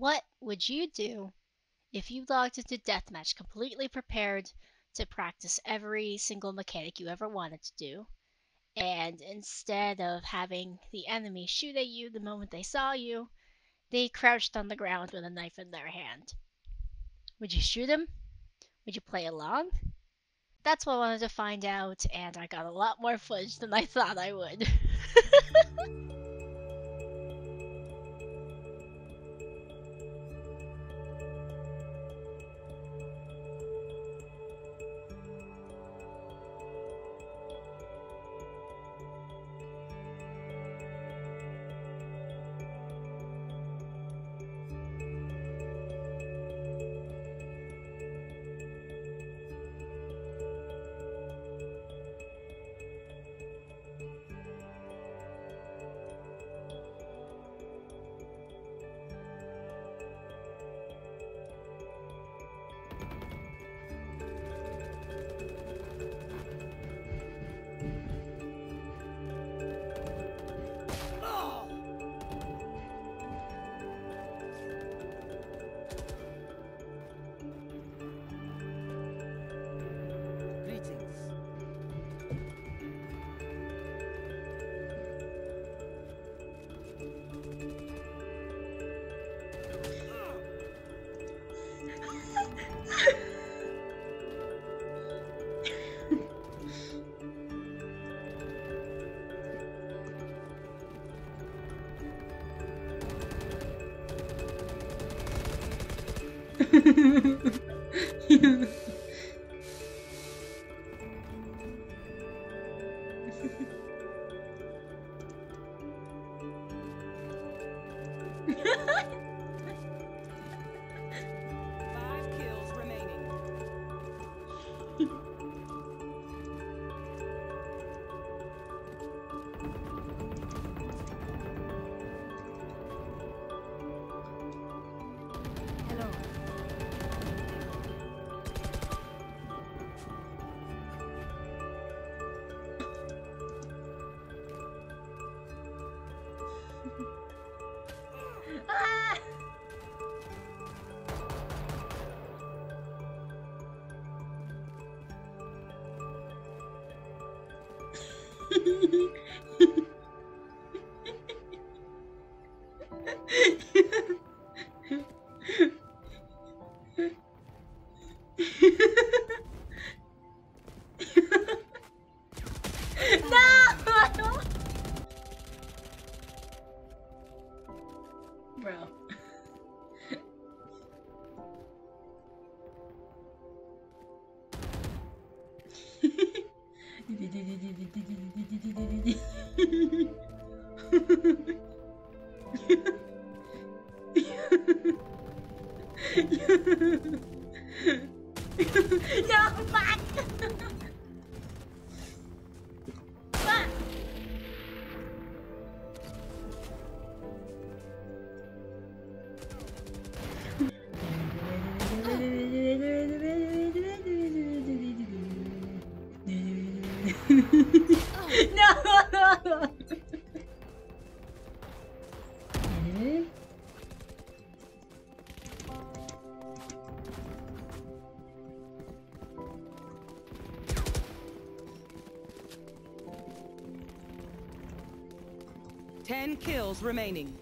What would you do if you logged into Deathmatch completely prepared to practice every single mechanic you ever wanted to do? And instead of having the enemy shoot at you the moment they saw you, they crouched on the ground with a knife in their hand. Would you shoot him? Would you play along? That's what I wanted to find out, and I got a lot more footage than I thought I would. Five kills remaining. Hello. ah! no! Bro. no, fuck! fuck! no! Ten kills remaining.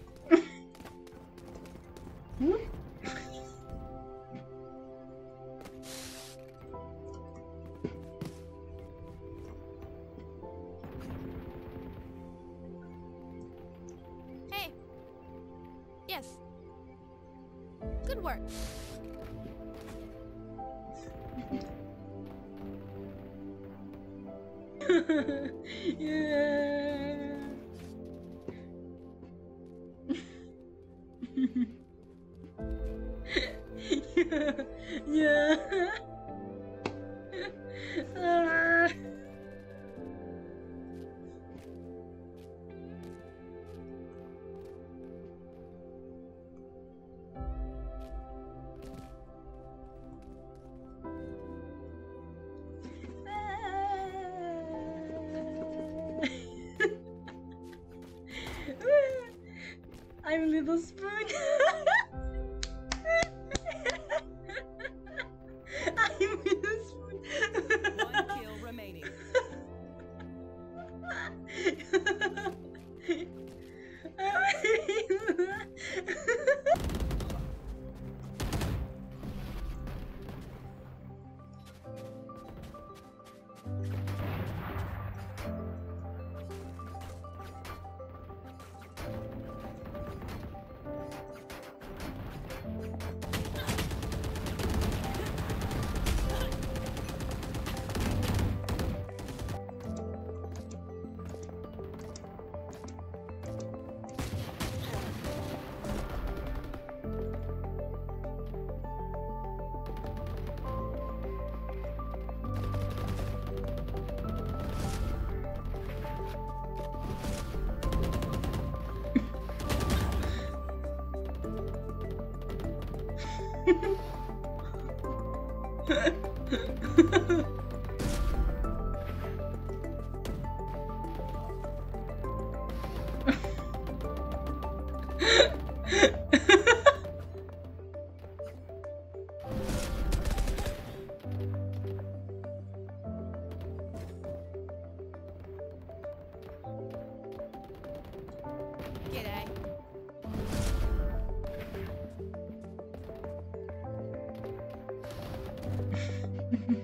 G'day. oh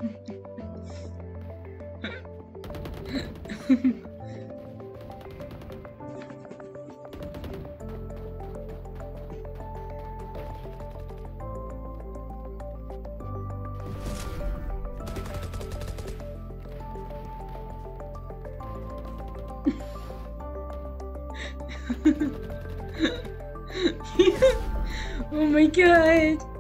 my god.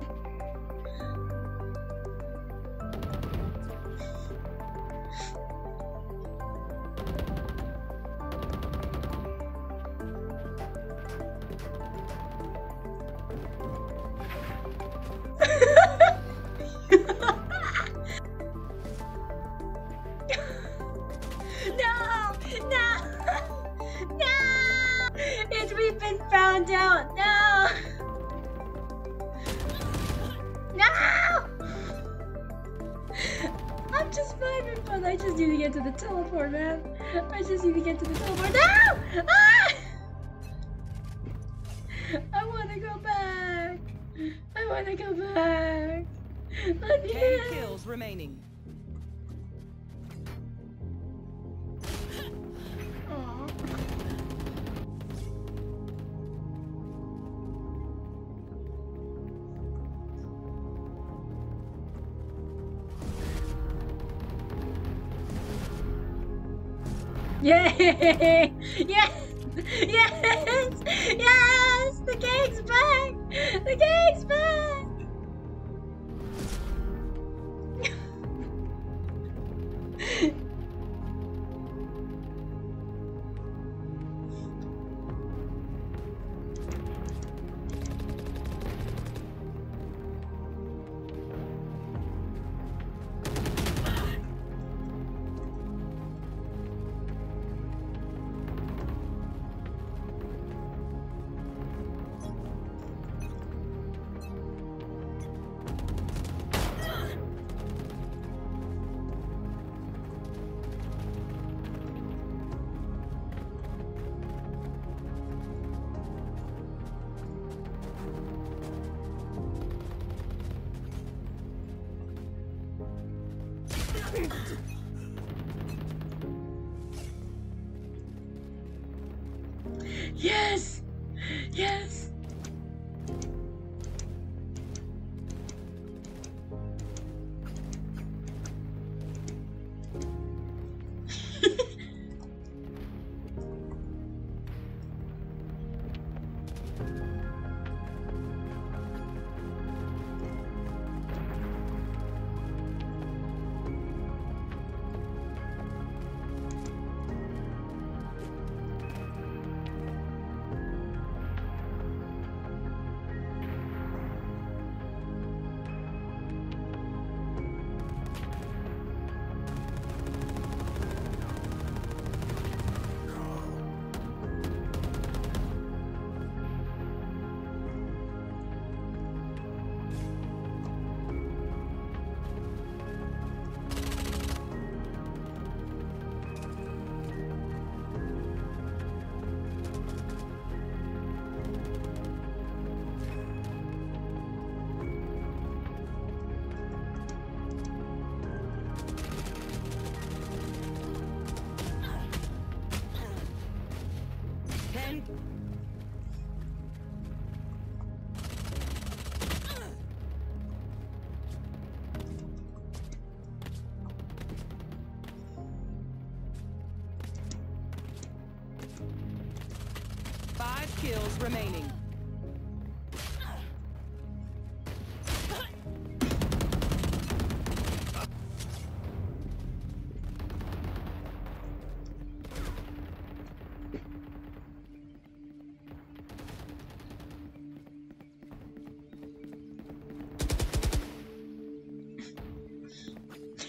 Just need to get to the teleport. No! Ah! I want to go back. I want to go back. Ten kills remaining. Yay! Yes! Yes! Yes! The gang's back! The gang's back!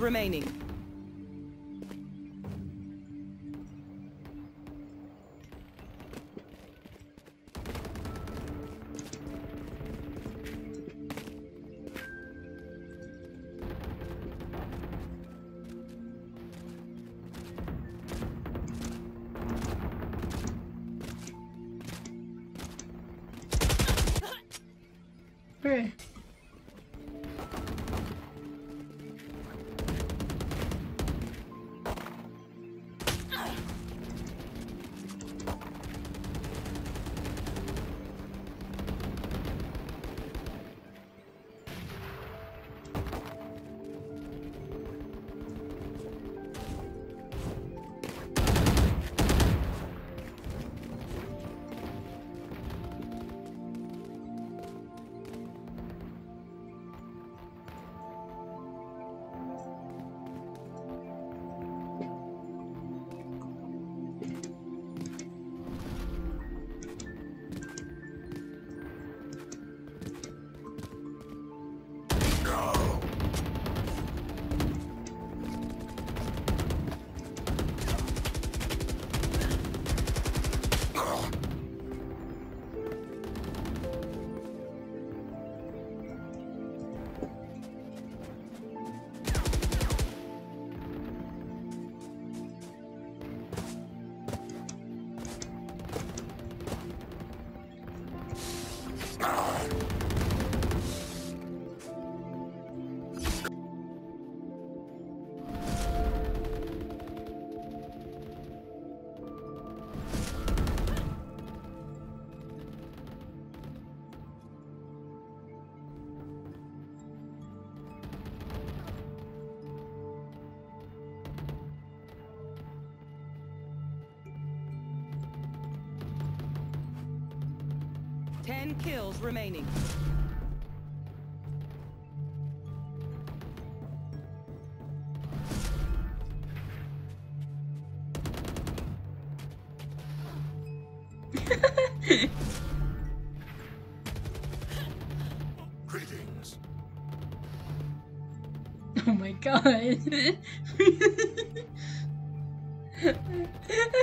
remaining. kills remaining. Greetings. Oh my god.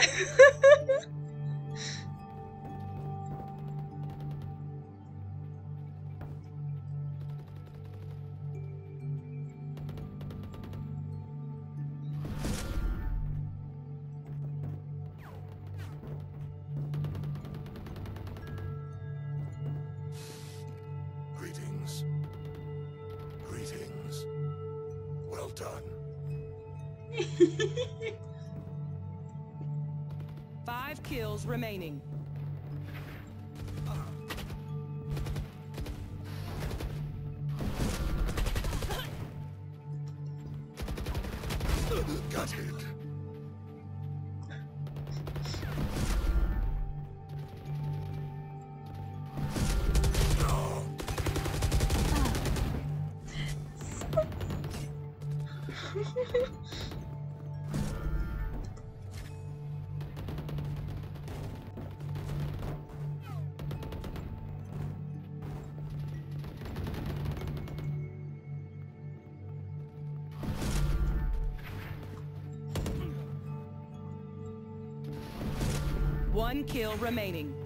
One kill remaining.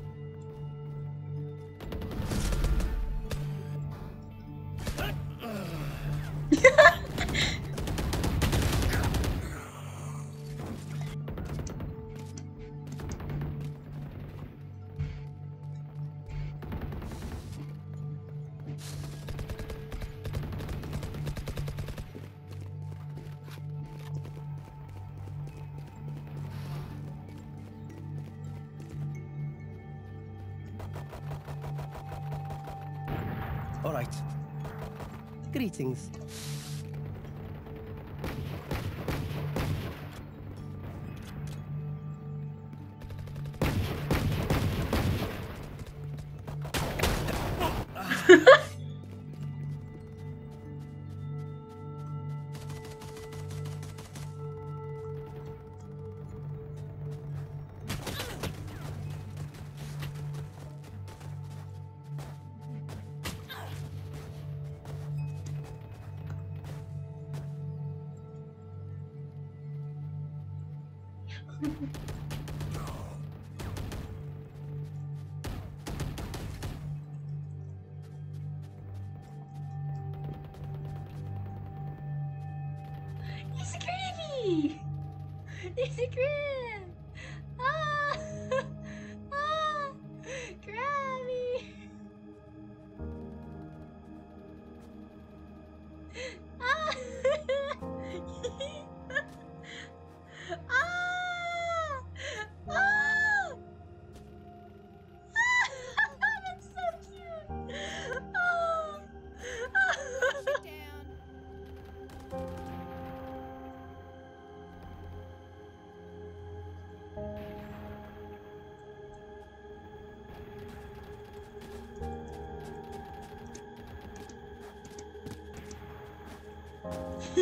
All right. Greetings.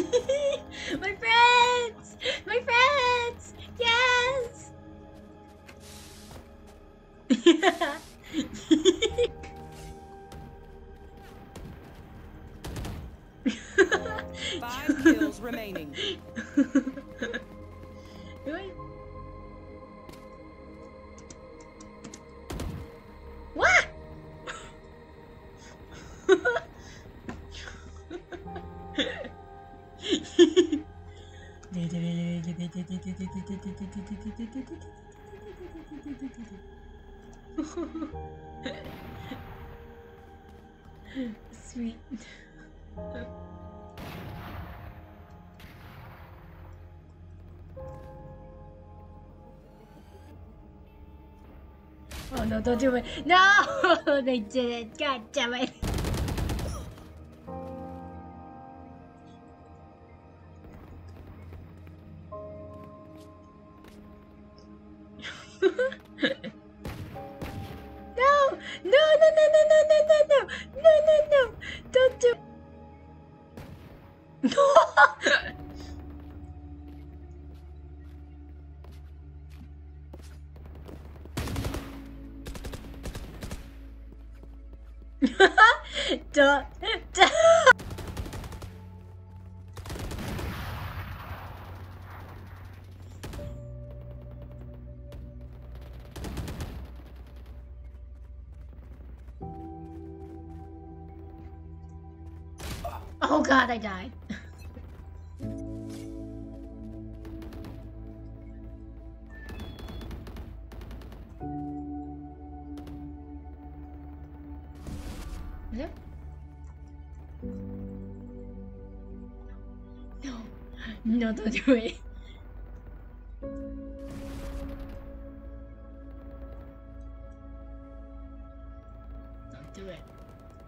My friends! My friends! Yes! Five Sweet. Oh no, don't do it. No! They did it. God damn it. No! God, I died. Hello? No. No, don't do it. Don't do it.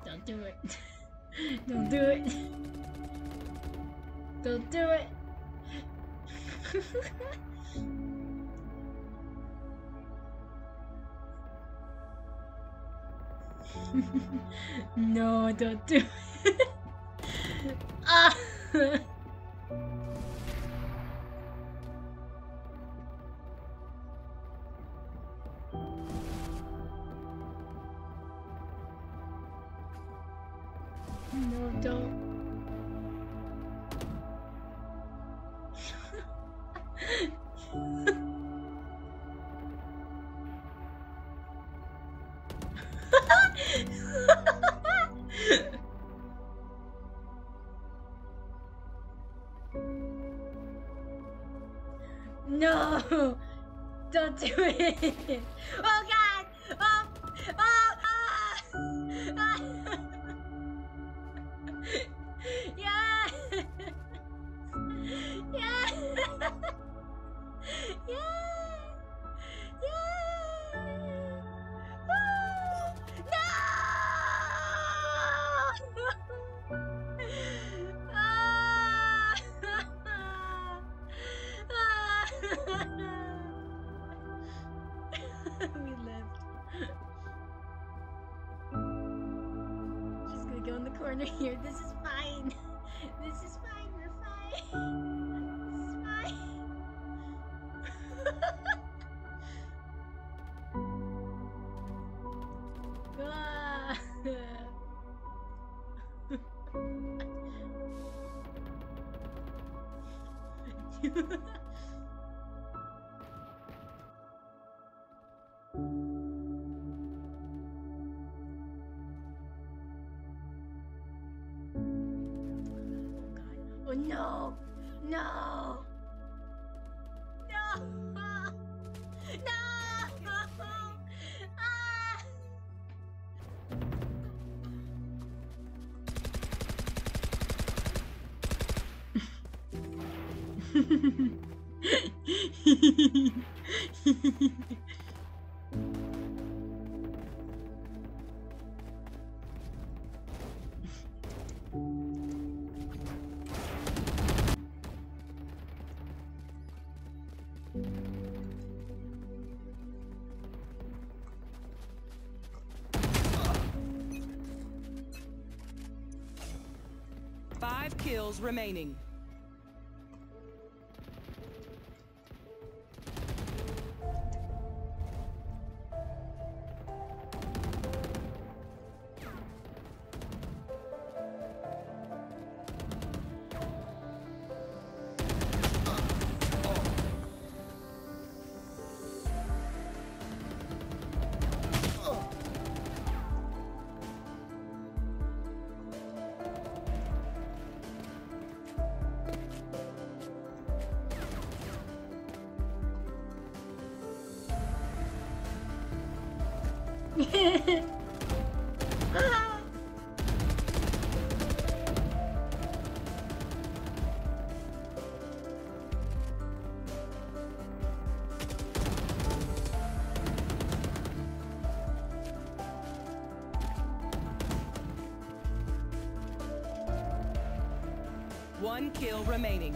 Don't do it. Don't do it. Don't do it. no, don't do it. ah. フフ。we lived. Just gonna go in the corner here. This is fine. This is fine. We're fine. remaining. One kill remaining.